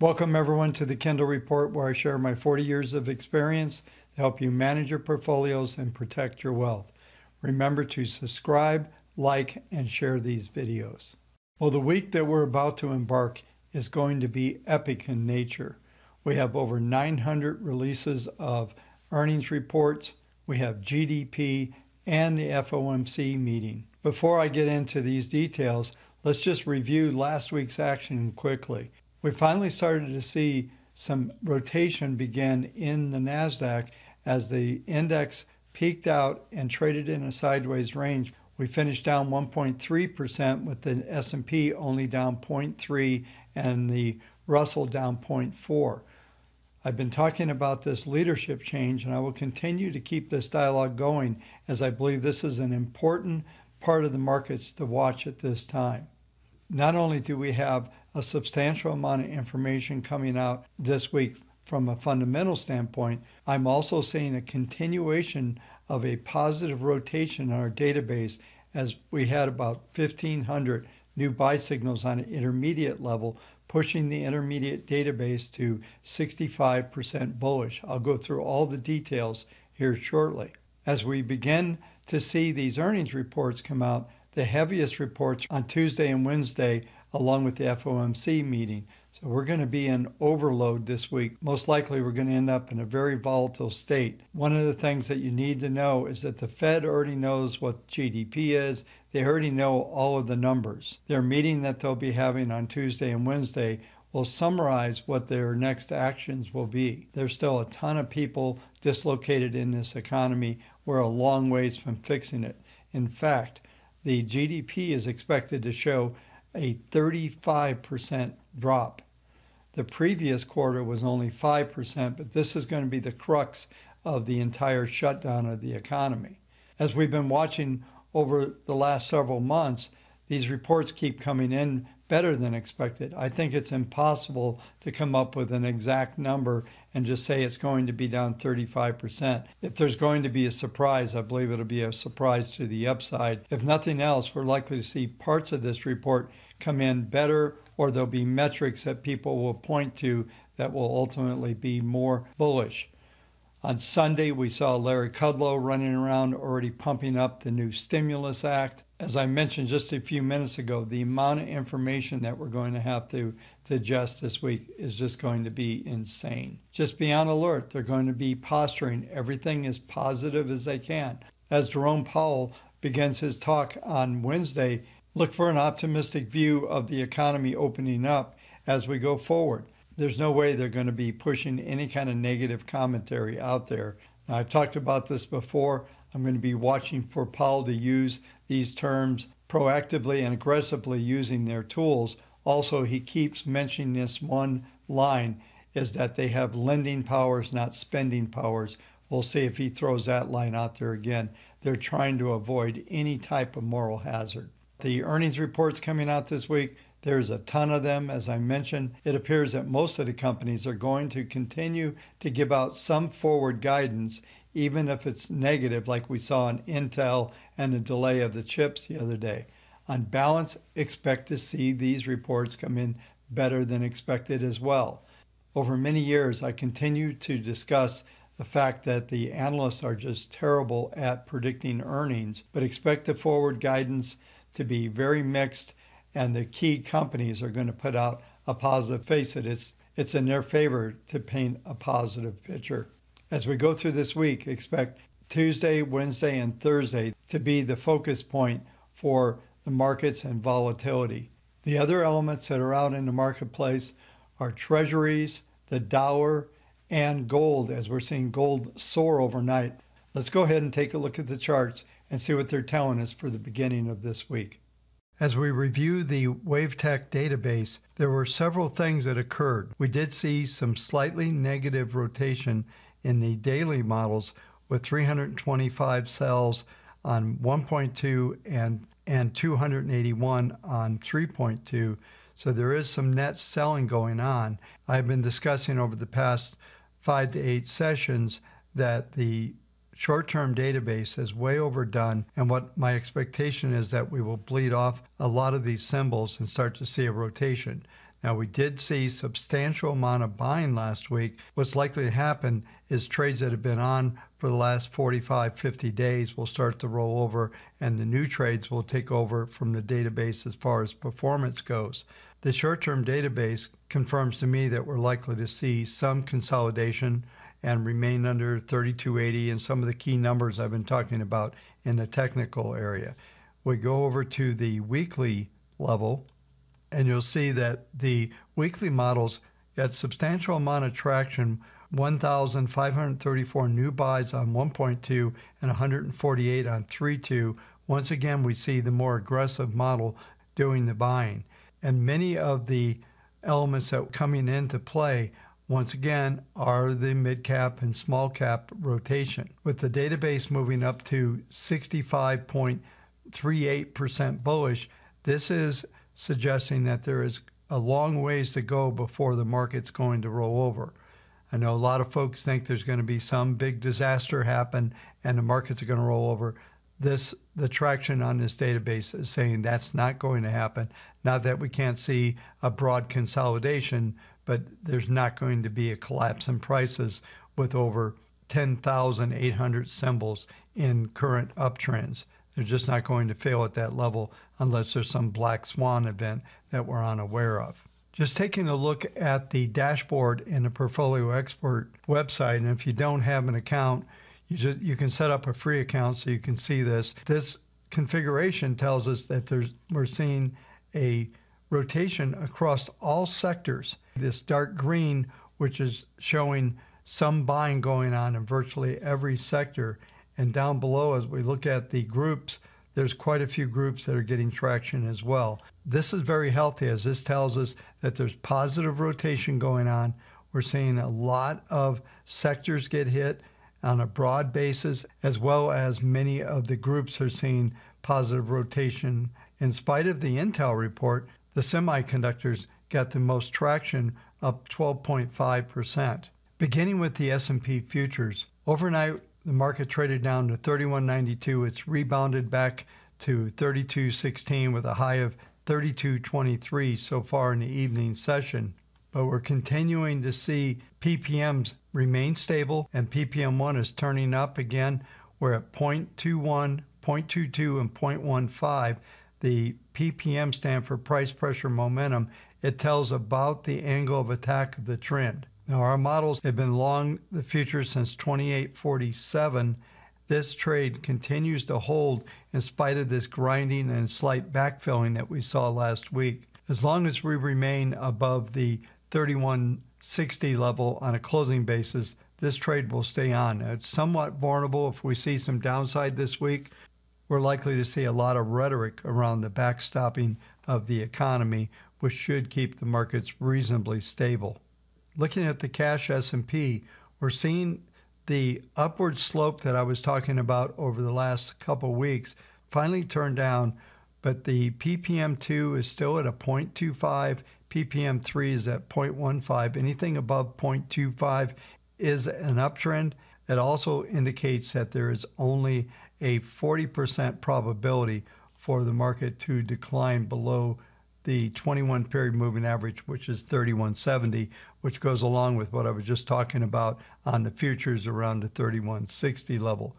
Welcome, everyone, to the Kendall Report, where I share my 40 years of experience to help you manage your portfolios and protect your wealth. Remember to subscribe, like, and share these videos. Well, the week that we're about to embark is going to be epic in nature. We have over 900 releases of earnings reports, we have GDP, and the FOMC meeting. Before I get into these details, let's just review last week's action quickly we finally started to see some rotation begin in the NASDAQ as the index peaked out and traded in a sideways range. We finished down 1.3% with the S&P only down 0.3 and the Russell down 0.4. I've been talking about this leadership change and I will continue to keep this dialogue going as I believe this is an important part of the markets to watch at this time. Not only do we have a substantial amount of information coming out this week from a fundamental standpoint, I'm also seeing a continuation of a positive rotation in our database as we had about 1,500 new buy signals on an intermediate level, pushing the intermediate database to 65% bullish. I'll go through all the details here shortly. As we begin to see these earnings reports come out, the heaviest reports on Tuesday and Wednesday along with the FOMC meeting. So we're going to be in overload this week. Most likely, we're going to end up in a very volatile state. One of the things that you need to know is that the Fed already knows what GDP is. They already know all of the numbers. Their meeting that they'll be having on Tuesday and Wednesday will summarize what their next actions will be. There's still a ton of people dislocated in this economy. We're a long ways from fixing it. In fact, the GDP is expected to show a 35% drop. The previous quarter was only 5%, but this is going to be the crux of the entire shutdown of the economy. As we've been watching over the last several months, these reports keep coming in better than expected. I think it's impossible to come up with an exact number and just say it's going to be down 35%. If there's going to be a surprise, I believe it'll be a surprise to the upside. If nothing else, we're likely to see parts of this report come in better, or there'll be metrics that people will point to that will ultimately be more bullish. On Sunday, we saw Larry Kudlow running around already pumping up the new Stimulus Act. As I mentioned just a few minutes ago, the amount of information that we're going to have to digest this week is just going to be insane. Just be on alert. They're going to be posturing everything as positive as they can. As Jerome Powell begins his talk on Wednesday, look for an optimistic view of the economy opening up as we go forward there's no way they're going to be pushing any kind of negative commentary out there. Now, I've talked about this before. I'm going to be watching for Powell to use these terms proactively and aggressively using their tools. Also, he keeps mentioning this one line is that they have lending powers, not spending powers. We'll see if he throws that line out there again. They're trying to avoid any type of moral hazard. The earnings reports coming out this week there's a ton of them. As I mentioned, it appears that most of the companies are going to continue to give out some forward guidance, even if it's negative, like we saw in Intel and the delay of the chips the other day. On balance, expect to see these reports come in better than expected as well. Over many years, I continue to discuss the fact that the analysts are just terrible at predicting earnings, but expect the forward guidance to be very mixed and the key companies are going to put out a positive face it. It's, it's in their favor to paint a positive picture. As we go through this week, expect Tuesday, Wednesday, and Thursday to be the focus point for the markets and volatility. The other elements that are out in the marketplace are treasuries, the dollar, and gold, as we're seeing gold soar overnight. Let's go ahead and take a look at the charts and see what they're telling us for the beginning of this week. As we review the WaveTech database, there were several things that occurred. We did see some slightly negative rotation in the daily models with 325 sells on 1.2 and and 281 on 3.2. So there is some net selling going on. I've been discussing over the past five to eight sessions that the short-term database is way overdone and what my expectation is that we will bleed off a lot of these symbols and start to see a rotation. Now, we did see substantial amount of buying last week. What's likely to happen is trades that have been on for the last 45, 50 days will start to roll over, and the new trades will take over from the database as far as performance goes. The short term database confirms to me that we're likely to see some consolidation and remain under 3280 and some of the key numbers I've been talking about in the technical area. We go over to the weekly level and you'll see that the weekly models got substantial amount of traction 1,534 new buys on 1.2 and 148 on 3.2. Once again, we see the more aggressive model doing the buying. And many of the elements that are coming into play, once again, are the mid cap and small cap rotation. With the database moving up to 65.38% bullish, this is suggesting that there is a long ways to go before the market's going to roll over. I know a lot of folks think there's going to be some big disaster happen and the markets are going to roll over. This the traction on this database is saying that's not going to happen. Not that we can't see a broad consolidation, but there's not going to be a collapse in prices with over 10,800 symbols in current uptrends. They're just not going to fail at that level unless there's some black swan event that we're unaware of. Just taking a look at the dashboard in the Portfolio Expert website, and if you don't have an account, you just you can set up a free account so you can see this. This configuration tells us that there's we're seeing a rotation across all sectors. This dark green, which is showing some buying going on in virtually every sector, and down below, as we look at the groups, there's quite a few groups that are getting traction as well. This is very healthy as this tells us that there's positive rotation going on. We're seeing a lot of sectors get hit on a broad basis, as well as many of the groups are seeing positive rotation. In spite of the Intel report, the semiconductors got the most traction, up 12.5%. Beginning with the S&P futures, overnight the market traded down to 31.92. It's rebounded back to 32.16 with a high of 32.23 so far in the evening session. But we're continuing to see PPMs remain stable, and PPM1 is turning up again. We're at 0.21, 0.22, and 0.15. The PPM stand for price pressure momentum. It tells about the angle of attack of the trend. Now, our models have been long the future since 2847. This trade continues to hold in spite of this grinding and slight backfilling that we saw last week. As long as we remain above the 3160 level on a closing basis, this trade will stay on. It's somewhat vulnerable if we see some downside this week. We're likely to see a lot of rhetoric around the backstopping of the economy, which should keep the markets reasonably stable looking at the cash S&P, we're seeing the upward slope that I was talking about over the last couple weeks finally turn down, but the PPM2 is still at a 0.25, PPM3 is at 0.15. Anything above 0.25 is an uptrend. It also indicates that there is only a 40% probability for the market to decline below the 21 period moving average, which is 3170, which goes along with what I was just talking about on the futures around the 3160 level.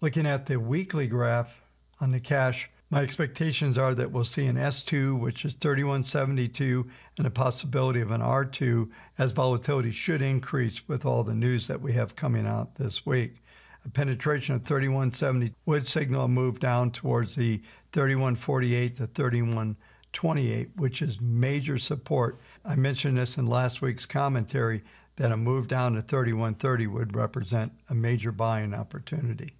Looking at the weekly graph on the cash, my expectations are that we'll see an S2, which is 3172, and a possibility of an R2 as volatility should increase with all the news that we have coming out this week. A penetration of 3170 would signal a move down towards the 3148 to 31. 28, which is major support. I mentioned this in last week's commentary that a move down to 3130 would represent a major buying opportunity.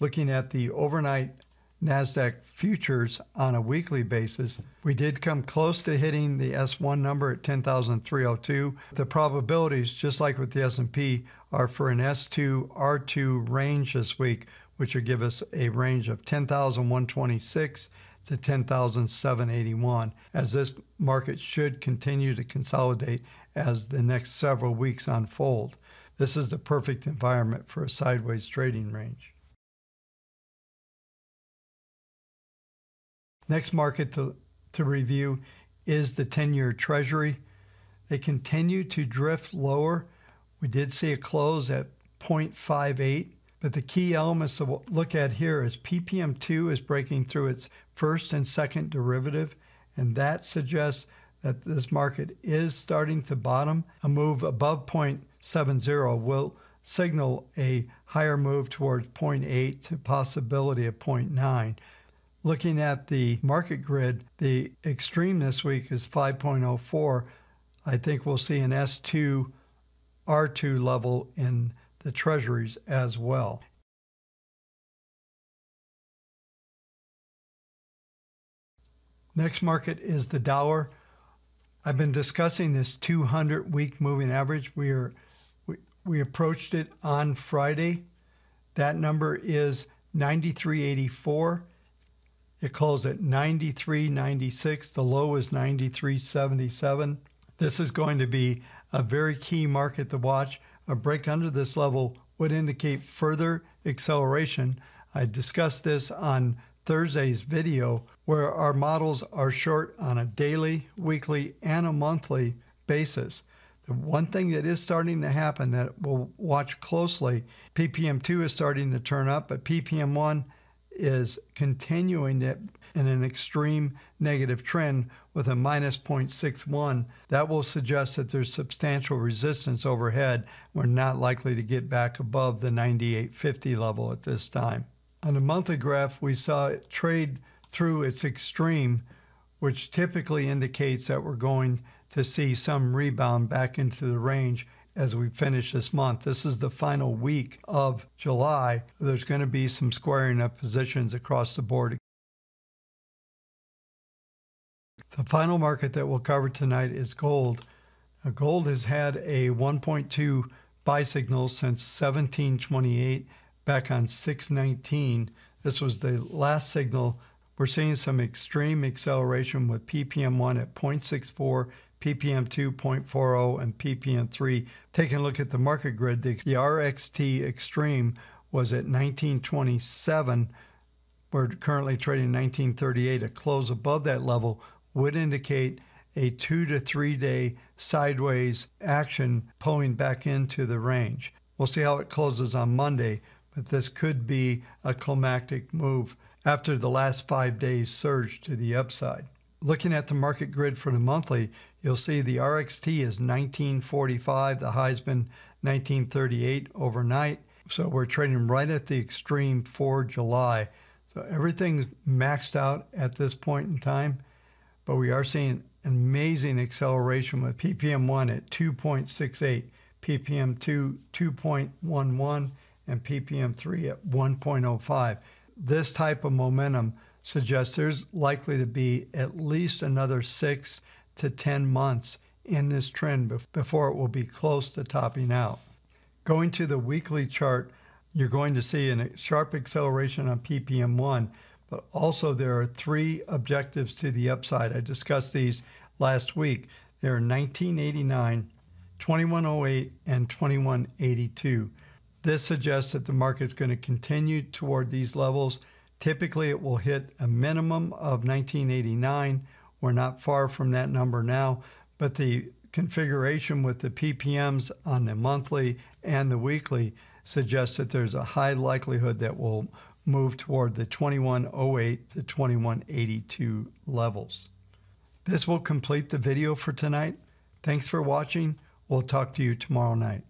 Looking at the overnight NASDAQ futures on a weekly basis, we did come close to hitting the S1 number at 10,302. The probabilities, just like with the S&P, are for an S2 R2 range this week, which would give us a range of 10,126 to 10,781, as this market should continue to consolidate as the next several weeks unfold. This is the perfect environment for a sideways trading range. Next market to, to review is the 10 year Treasury. They continue to drift lower. We did see a close at 0.58, but the key elements to look at here is PPM2 is breaking through its first and second derivative, and that suggests that this market is starting to bottom. A move above 0.70 will signal a higher move towards 0.8 to possibility of 0.9. Looking at the market grid, the extreme this week is 5.04. I think we'll see an S2, R2 level in the treasuries as well. Next market is the Dow. I've been discussing this 200 week moving average. We are we, we approached it on Friday. That number is 9384. It closed at 93.96. The low is 93.77. This is going to be a very key market to watch. A break under this level would indicate further acceleration. I discussed this on Thursday's video where our models are short on a daily, weekly, and a monthly basis. The one thing that is starting to happen that we'll watch closely, PPM2 is starting to turn up, but PPM1 is continuing it in an extreme negative trend with a minus 0.61, that will suggest that there's substantial resistance overhead. We're not likely to get back above the 98.50 level at this time. On a monthly graph, we saw it trade through its extreme, which typically indicates that we're going to see some rebound back into the range as we finish this month. This is the final week of July. There's going to be some squaring of positions across the board. The final market that we'll cover tonight is gold. Now, gold has had a 1.2 buy signal since 1728 back on 619. This was the last signal. We're seeing some extreme acceleration with PPM1 at 0.64 ppm 2.40 and ppm3. Taking a look at the market grid, the, the RXT Extreme was at 1927. We're currently trading 1938. A close above that level would indicate a two to three day sideways action pulling back into the range. We'll see how it closes on Monday, but this could be a climactic move after the last five days surge to the upside. Looking at the market grid for the monthly, you'll see the RXT is 1945, the high's been 1938 overnight. So we're trading right at the extreme for July. So everything's maxed out at this point in time, but we are seeing amazing acceleration with PPM1 at 2.68, PPM2 2.11, and PPM3 at 1.05. This type of momentum suggests there's likely to be at least another six to 10 months in this trend before it will be close to topping out. Going to the weekly chart, you're going to see a sharp acceleration on PPM1, but also there are three objectives to the upside. I discussed these last week. They're 1989, 2108, and 2182. This suggests that the market is going to continue toward these levels Typically, it will hit a minimum of 1989. We're not far from that number now, but the configuration with the PPMs on the monthly and the weekly suggests that there's a high likelihood that we'll move toward the 2108 to 2182 levels. This will complete the video for tonight. Thanks for watching. We'll talk to you tomorrow night.